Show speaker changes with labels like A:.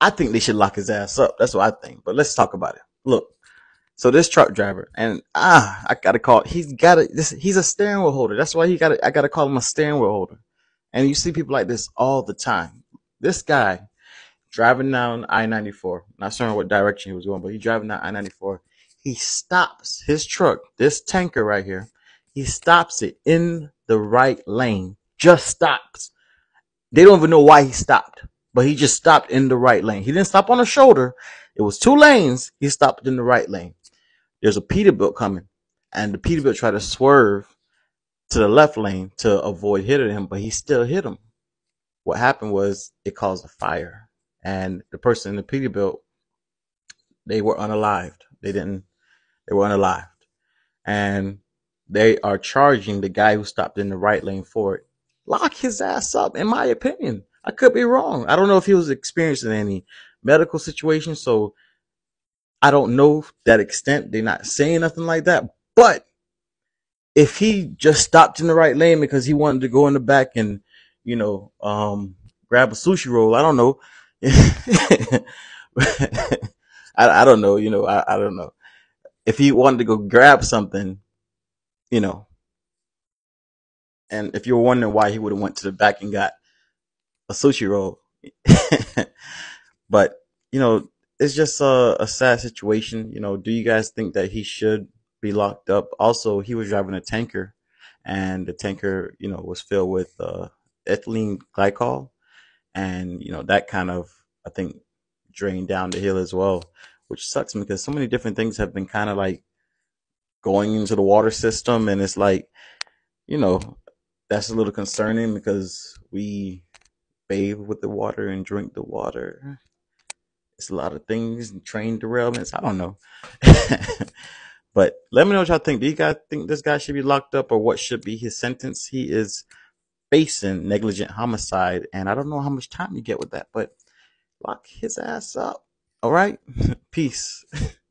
A: I think they should lock his ass up. That's what I think. But let's talk about it. Look, so this truck driver, and ah, I gotta call. He's got a this. He's a steering wheel holder. That's why he got. I gotta call him a steering wheel holder. And you see people like this all the time. This guy driving down I ninety four. Not sure what direction he was going, but he driving down I ninety four. He stops his truck, this tanker right here. He stops it in the right lane. Just stops. They don't even know why he stopped, but he just stopped in the right lane. He didn't stop on the shoulder. It was two lanes. He stopped in the right lane. There's a Peterbilt coming, and the Peterbilt tried to swerve to the left lane to avoid hitting him, but he still hit him. What happened was it caused a fire, and the person in the Peterbilt, they were unalived. They didn't, they were unalived, and they are charging the guy who stopped in the right lane for it. Lock his ass up, in my opinion. I could be wrong. I don't know if he was experiencing any medical situation, so I don't know that extent. They're not saying nothing like that. But if he just stopped in the right lane because he wanted to go in the back and, you know, um, grab a sushi roll, I don't know. I, I don't know, you know, I, I don't know. If he wanted to go grab something, you know, and if you're wondering why he would have went to the back and got a sushi roll, but you know, it's just a, a sad situation. You know, do you guys think that he should be locked up? Also, he was driving a tanker, and the tanker, you know, was filled with uh, ethylene glycol, and you know that kind of, I think, drained down the hill as well, which sucks because so many different things have been kind of like going into the water system, and it's like, you know, that's a little concerning because we bathe with the water and drink the water it's a lot of things and train derailments. I don't know. but let me know what y'all think. Do you guys think this guy should be locked up or what should be his sentence? He is facing negligent homicide, and I don't know how much time you get with that, but lock his ass up. All right? Peace.